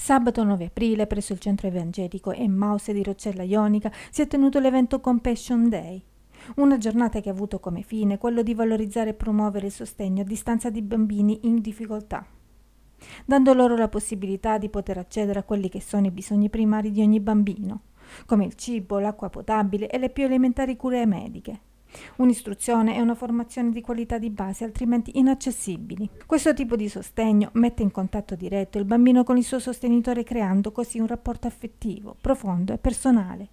Sabato 9 aprile presso il centro evangelico Emmaus di Roccella Ionica si è tenuto l'evento Compassion Day, una giornata che ha avuto come fine quello di valorizzare e promuovere il sostegno a distanza di bambini in difficoltà, dando loro la possibilità di poter accedere a quelli che sono i bisogni primari di ogni bambino, come il cibo, l'acqua potabile e le più elementari cure mediche Un'istruzione e una formazione di qualità di base altrimenti inaccessibili. Questo tipo di sostegno mette in contatto diretto il bambino con il suo sostenitore creando così un rapporto affettivo, profondo e personale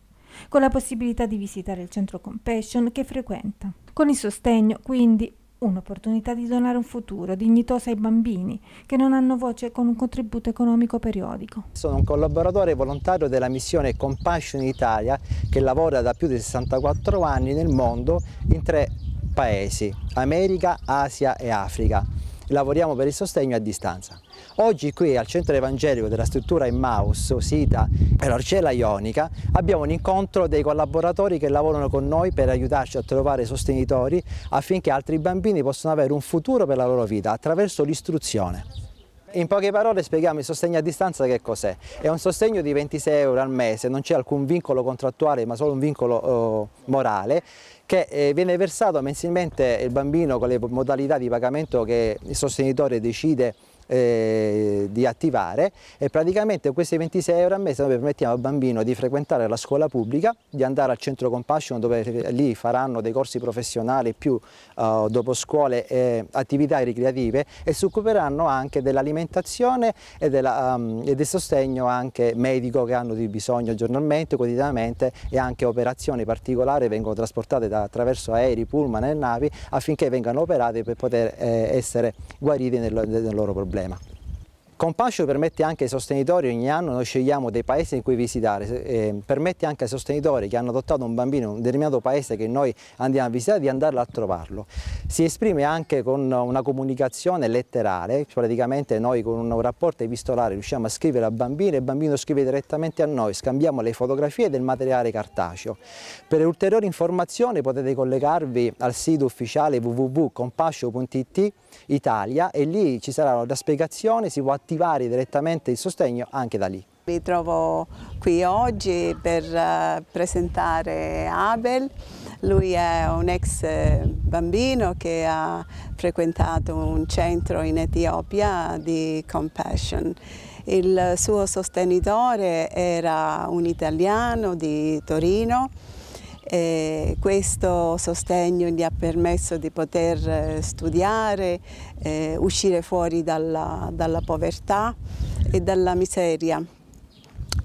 con la possibilità di visitare il centro Compassion che frequenta. Con il sostegno, quindi, un'opportunità di donare un futuro dignitoso ai bambini che non hanno voce con un contributo economico periodico. Sono un collaboratore volontario della missione Compassion Italia che lavora da più di 64 anni nel mondo in tre paesi, America, Asia e Africa lavoriamo per il sostegno a distanza. Oggi qui al centro evangelico della struttura Emmaus, sita per l'Orcella Ionica, abbiamo un incontro dei collaboratori che lavorano con noi per aiutarci a trovare sostenitori affinché altri bambini possano avere un futuro per la loro vita attraverso l'istruzione. In poche parole spieghiamo il sostegno a distanza che cos'è. È un sostegno di 26 euro al mese, non c'è alcun vincolo contrattuale ma solo un vincolo uh, morale che eh, viene versato mensilmente il bambino con le modalità di pagamento che il sostenitore decide eh, di attivare. E praticamente questi 26 euro al mese noi permettiamo al bambino di frequentare la scuola pubblica, di andare al centro Compassion dove lì faranno dei corsi professionali più uh, dopo scuole e attività ricreative e si occuperanno anche dell'alimentazione e, um, e, del sostegno anche medico che hanno di bisogno giornalmente, quotidianamente e anche operazioni particolari vengono trasportate da, attraverso aerei, pullman e navi affinché vengano operate per poter eh, essere guariti nel, nel loro problema problema. Compascio permette anche ai sostenitori, ogni anno noi scegliamo dei paesi in cui visitare, eh, permette anche ai sostenitori che hanno adottato un bambino in un determinato paese che noi andiamo a visitare di andarlo a trovarlo. Si esprime anche con una comunicazione letterale, praticamente noi con un rapporto epistolare riusciamo a scrivere al bambino e il bambino scrive direttamente a noi, scambiamo le fotografie del materiale cartaceo. Per ulteriori informazioni potete collegarvi al sito ufficiale www.compascio.it Italia e lì ci sarà la spiegazione, si può attivare direttamente il sostegno anche da lì. Mi trovo qui oggi per uh, presentare Abel, lui è un ex eh, bambino che ha frequentato un centro in Etiopia di Compassion. Il suo sostenitore era un italiano di Torino e questo sostegno gli ha permesso di poter eh, studiare, eh, uscire fuori dalla, dalla, povertà e dalla miseria.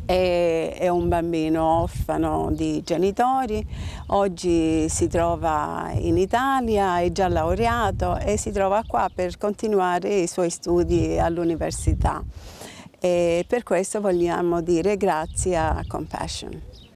È, è un bambino orfano di genitori, oggi si trova in Italia, è già laureato e si trova qua per continuare i suoi studi all'università. E per questo vogliamo dire grazie a Compassion.